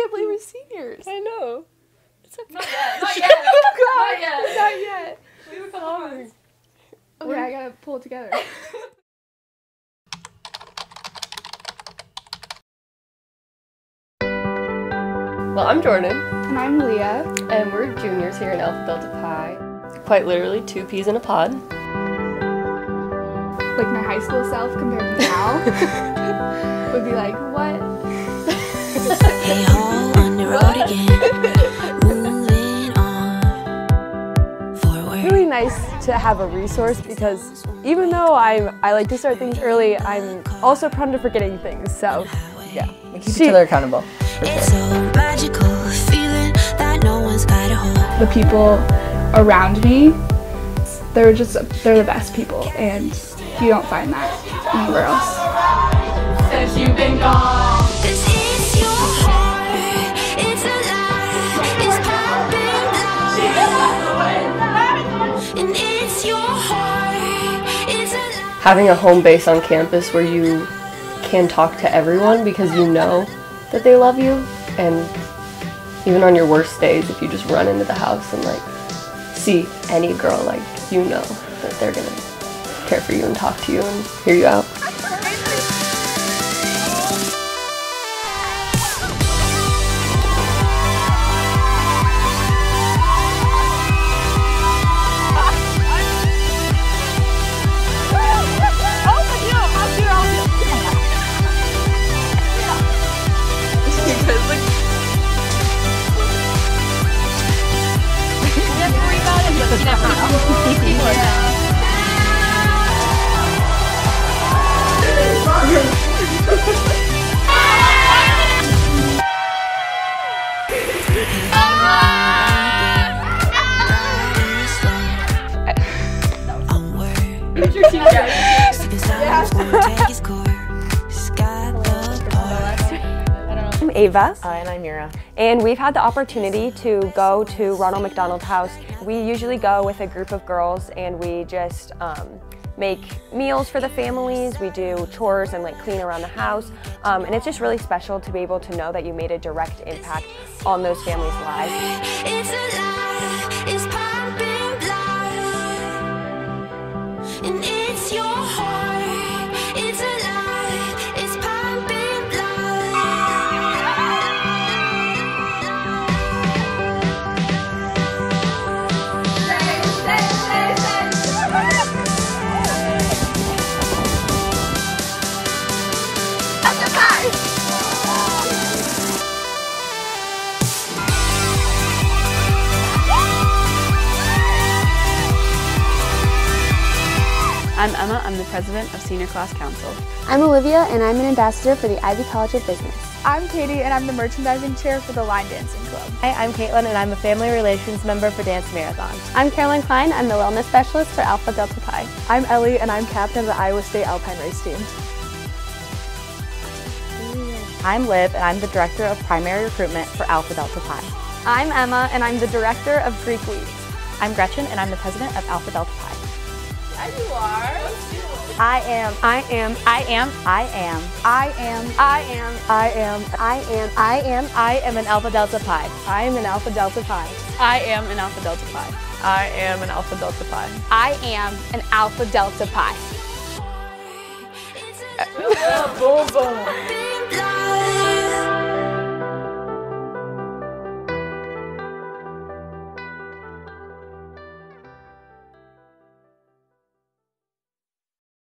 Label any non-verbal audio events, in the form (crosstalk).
can't believe we're (laughs) seniors. I know. It's okay. Not yet. (laughs) Not yet. Oh, God, Not yet. Not yet. We have a couple months. Okay, I gotta pull it together. (laughs) Well, I'm Jordan, and I'm Leah. and we're juniors here in Alpha Delta Pi. Quite literally, two peas in a pod. Like my high school self compared to now would be like, what? Hey ho, on the road again. Moving on. Forward. really nice to have a resource because even though I'm I like to start things early, I'm also prone to forgetting things. So Yeah, we keep She- each other accountable. It's so magical, feeling that no one's got a hold. The people around me, they're just, they're the best people. And you don't find that anywhere else. This is your Having a home base on campus where you can talk to everyone because you know that they love you, and even on your worst days, if you just run into the house and like see any girl, like you know that they're gonna care for you and talk to you and hear you out. I'm Ava, Uh, and I'm Mira. and we've had the opportunity to go to Ronald McDonald House. We usually go with a group of girls, and we just um, make meals for the families. We do chores and like clean around the house, um, and it's just really special to be able to know that you made a direct impact on those families' lives. I'm Emma. I'm the president of Senior Class Council. I'm Olivia, and I'm an ambassador for the Ivy College of Business. I'm Katie, and I'm the merchandising chair for the Line Dancing Club. Hi, I'm Caitlin, and I'm a family relations member for Dance Marathon. I'm Caroline Klein. I'm the wellness specialist for Alpha Delta Pi. I'm Ellie, and I'm captain of the Iowa State Alpine Race Team. I'm Liv, and I'm the director of primary recruitment for Alpha Delta Pi. I'm Emma, and I'm the director of Greek Week. I'm Gretchen, and I'm the president of Alpha Delta Pi. As you are. I am, I am, I am, I am, I am. I am. I am, I am. I am. I am an Alpha Delta Pi. I am an Alpha Delta Pi. I am an Alpha Delta Pi. I am an Alpha Delta Pi. I am an Alpha Delta Pi. It's alive, it's pumping blood.